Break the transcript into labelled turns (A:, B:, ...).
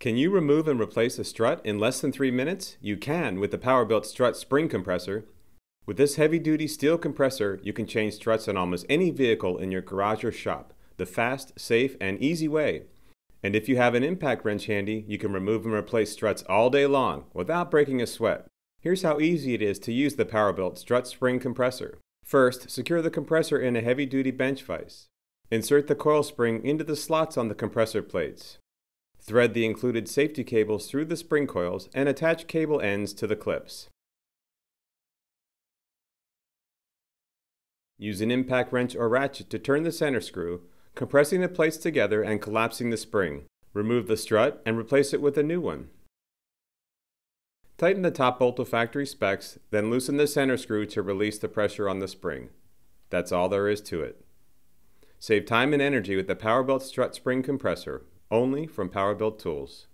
A: Can you remove and replace a strut in less than 3 minutes? You can with the Powerbuilt strut spring compressor. With this heavy-duty steel compressor, you can change struts on almost any vehicle in your garage or shop, the fast, safe, and easy way. And if you have an impact wrench handy, you can remove and replace struts all day long without breaking a sweat. Here's how easy it is to use the Powerbuilt strut spring compressor. First, secure the compressor in a heavy-duty bench vise. Insert the coil spring into the slots on the compressor plates. Thread the included safety cables through the spring coils and attach cable ends to the clips. Use an impact wrench or ratchet to turn the center screw, compressing the plates together and collapsing the spring. Remove the strut and replace it with a new one. Tighten the top bolt to factory specs, then loosen the center screw to release the pressure on the spring. That's all there is to it. Save time and energy with the Powerbuilt strut spring compressor only from Powerbuilt Tools.